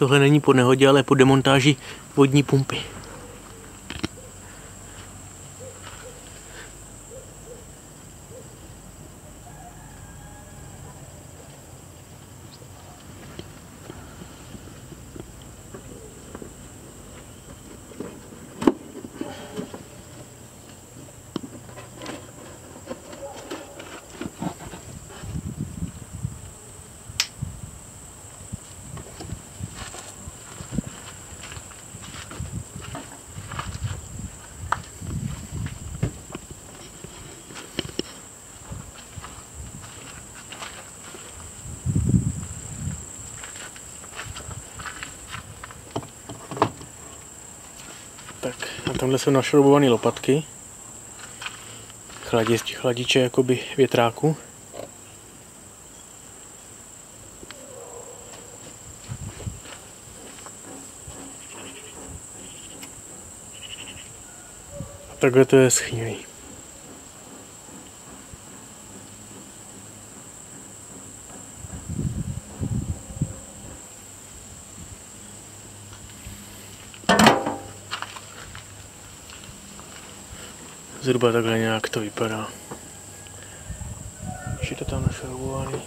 Tohle není po nehodě, ale po demontáži vodní pumpy. Tak a tamhle jsou našroubované lopatky. Chladič, chladiče jakoby větráku. Takhle to je schnilý. Zhruba takhle nějak to vypadá. Už je to tam našroubovaný.